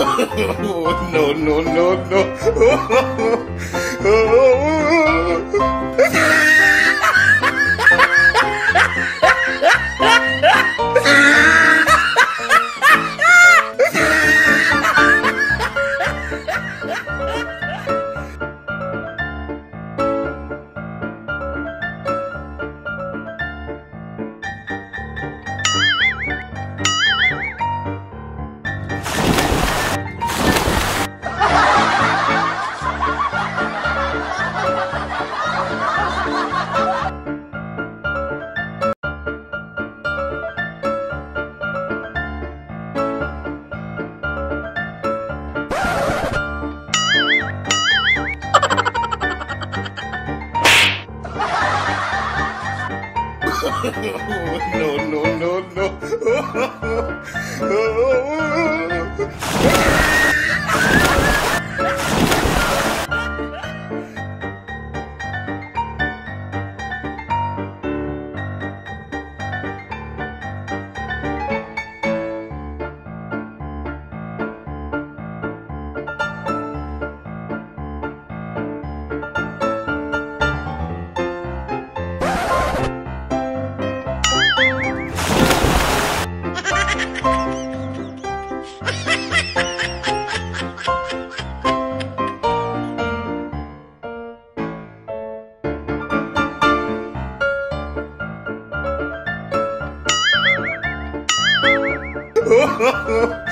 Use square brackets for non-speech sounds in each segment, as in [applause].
[laughs] no, no, no, no. [laughs] no, no, no, no. [laughs] Ha ha ha!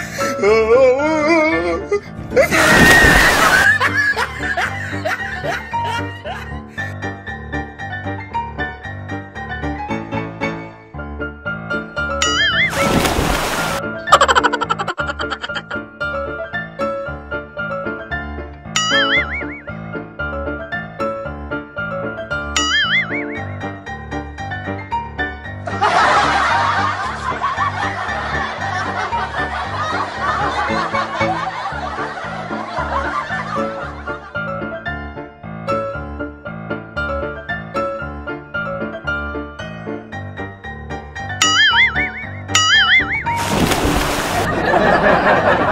Ha, ha, ha.